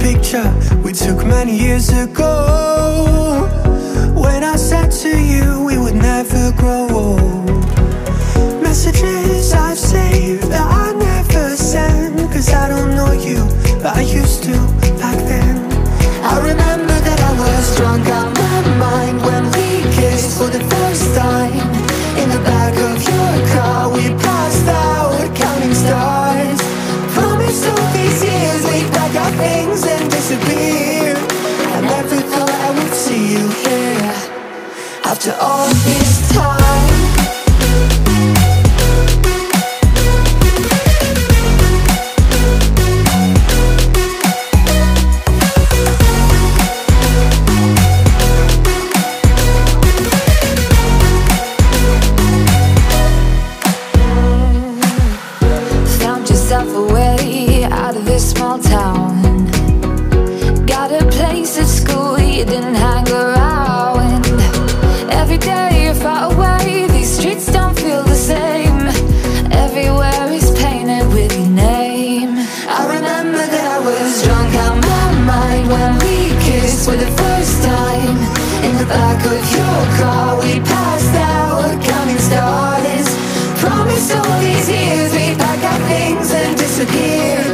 picture we took many years ago. When I said to you we would never grow old. Messages I've saved that I never send. Cause I don't know you, but I used to back then. I remember that I was drunk out after all this time. Kissed for the first time. In the back of your car, we passed out counting stars. Promised all these years we'd pack our things and disappear.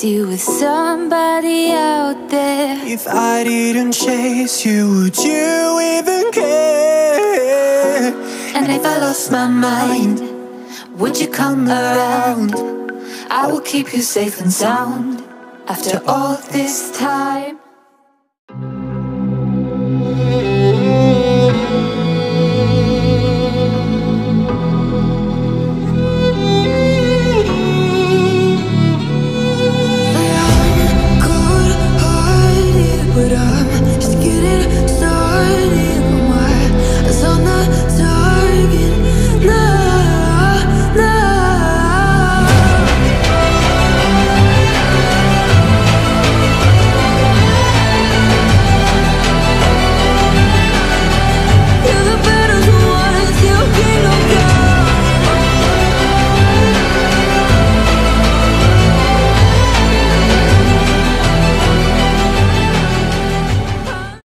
Replace you with somebody out there. If I didn't chase you, would you even care? And if I lost my mind, would you come around? I will keep you safe and sound after all this time.